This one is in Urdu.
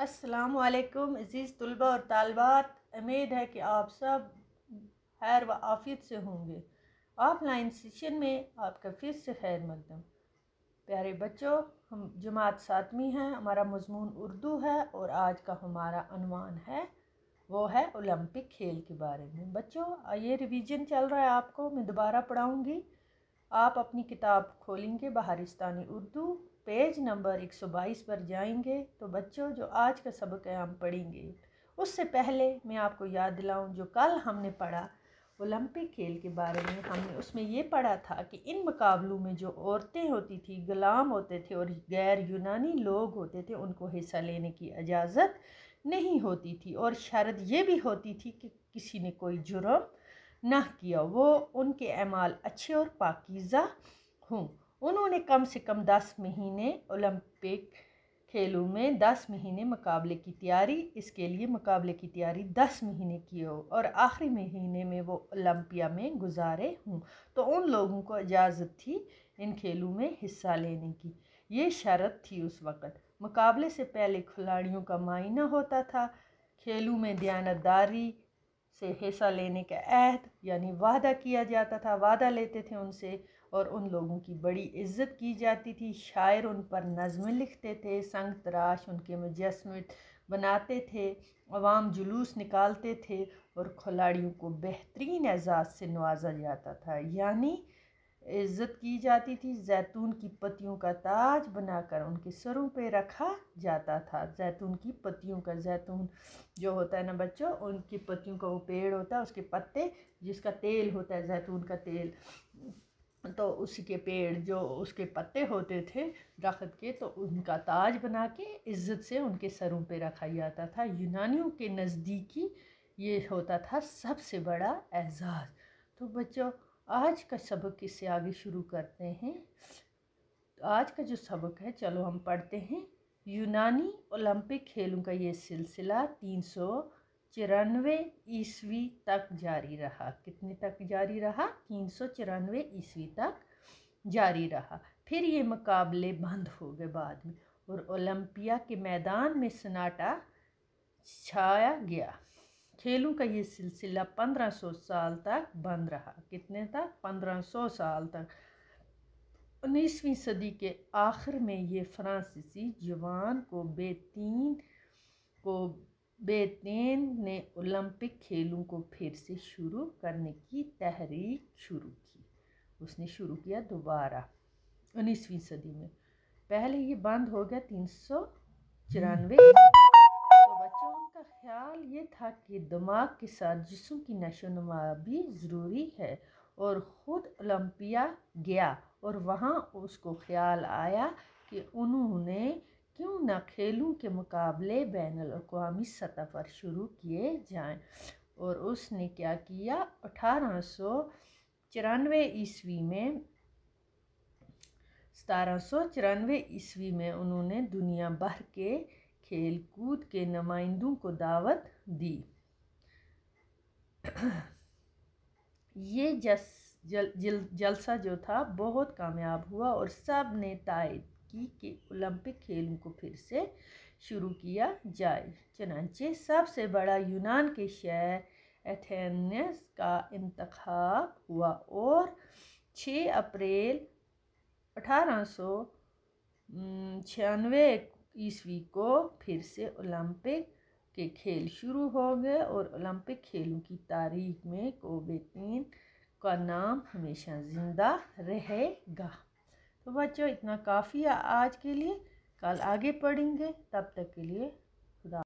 السلام علیکم، عزیز طلبہ اور طالبات، امید ہے کہ آپ سب خیر و آفیت سے ہوں گے۔ آف لائن سیشن میں آپ کا پھر سے خیر مقدم۔ پیارے بچوں، ہم جماعت ساتویں ہیں، ہمارا مضمون اردو ہے اور آج کا ہمارا عنوان ہے، وہ ہے اولمپک کھیل کے بارے میں۔ بچوں یہ ریویژن چل رہا ہے آپ کو، میں دوبارہ پڑھاؤں گی۔ آپ اپنی کتاب کھولیں گے بہارستانی اردو۔ پیج نمبر ایک سو بائیس پر جائیں گے تو بچوں جو آج کا سبق ہے ہم پڑھیں گے۔ اس سے پہلے میں آپ کو یاد دلاؤں جو کل ہم نے پڑھا اولمپک کھیل کے بارے میں، ہم نے اس میں یہ پڑھا تھا کہ ان مقابلوں میں جو عورتیں ہوتی تھیں، غلام ہوتے تھے اور غیر یونانی لوگ ہوتے تھے، ان کو حصہ لینے کی اجازت نہیں ہوتی تھی۔ اور شرط یہ بھی ہوتی تھی کہ کسی نے کوئی جرم نہ کیا۔ وہ ان کے اعمال اچھے اور پاکیزہ ہوں۔ انہوں نے کم سے کم دس مہینے اولمپک کھیلوں میں دس مہینے مقابلے کی تیاری، اس کے لیے مقابلے کی تیاری دس مہینے کی ہو اور آخری مہینے میں وہ اولمپیا میں گزارے ہوں۔ تو ان لوگوں کو اجازت تھی ان کھیلوں میں حصہ لینے کی۔ یہ شرط تھی اس وقت۔ مقابلے سے پہلے کھلاڑیوں کا معائنہ ہوتا تھا، کھیلوں میں دیانتداری سے حصہ لینے کا عہد یعنی وعدہ کیا جاتا تھا، وعدہ لیتے تھے ان سے اور ان لوگوں کی بڑی عزت کی جاتی تھی۔ شاعر ان پر نظمیں لکھتے تھے، سنگ تراش ان کے مجسمے بناتے تھے، عوام جلوس نکالتے تھے اور کھلاڑیوں کو بہترین اعزاز سے نوازا جاتا تھا۔ یعنی عزت کی جاتی تھی، زیتون کی پتیوں کا تاج بنا کر ان کے سروں پہ رکھا جاتا تھا۔ زیتون کی پتیوں کا، زیتون جو ہوتا ہے نا بچوں، ان کی پتیوں کا وہ پیڑ ہوتا ہے، اس کے پتے جس کا تیل ہوتا ہے، زیتون کا تیل۔ تو اسی کے پیڑ جو اس کے پتے ہوتے تھے درخت کے، تو ان کا تاج بنا کے عزت سے ان کے سروں پہ رکھا جاتا تھا۔ یونانیوں کے نزدیکی یہ ہوتا تھا سب سے بڑا اعزاز۔ تو بچوں آج کا سبق اس سے آگے شروع کرتے ہیں۔ آج کا جو سبق ہے، چلو ہم پڑھتے ہیں۔ یونانی اولمپک کھیلوں کا یہ سلسلہ تین سو چورانوے عیسوی تک جاری رہا۔ کتنے تک جاری رہا؟ تین سو چورانوے عیسوی تک جاری رہا۔ پھر یہ مقابلے بند ہو گئے بعد میں اور اولمپیا کے میدان میں سناٹا چھایا گیا۔ کھیلوں کا یہ سلسلہ پندرہ سو سال تک بند رہا۔ کتنے تک؟ پندرہ سو سال تک۔ انیسویں صدی کے آخر میں یہ فرانسیسی جوان کو بے تین کو بیتین نے اولمپک کھیلوں کو پھر سے شروع کرنے کی تحریک شروع کی۔ اس نے شروع کیا دوبارہ انیسویں صدی میں۔ پہلے یہ بند ہو گیا تین سو چورانوے۔ کا خیال یہ تھا کہ دماغ کے ساتھ جسم کی نشو و نما بھی ضروری ہے اور خود اولمپیا گیا اور وہاں اس کو خیال آیا کہ انہوں نے کیوں نہ کھیلوں کے مقابلے بین الاقوامی سطح پر شروع کیے جائیں اور اس نے کیا کیا؟ اٹھارہ سو چورانوے عیسوی میں، ستارہ سو چورانوے عیسوی میں انہوں نے دنیا بھر کے کھیل کود کے نمائندوں کو دعوت دی۔ یہ جس جل جل جلسہ جو تھا بہت کامیاب ہوا اور سب نے تائید کی کہ اولمپک کھیلوں کو پھر سے شروع کیا جائے۔ چنانچہ سب سے بڑا یونان کے شہر ایتھینس کا انتخاب ہوا اور چھ اپریل اٹھارہ سو چھیانوے عیسوی کو پھر سے اولمپک کے کھیل شروع ہو گئے اور اولمپک کھیلوں کی تاریخ میں کوبیتین کا نام ہمیشہ زندہ رہے گا۔ تو بچوں، اتنا کافی ہے آج کے لیے۔ کل آگے پڑھیں گے، تب تک کے لیے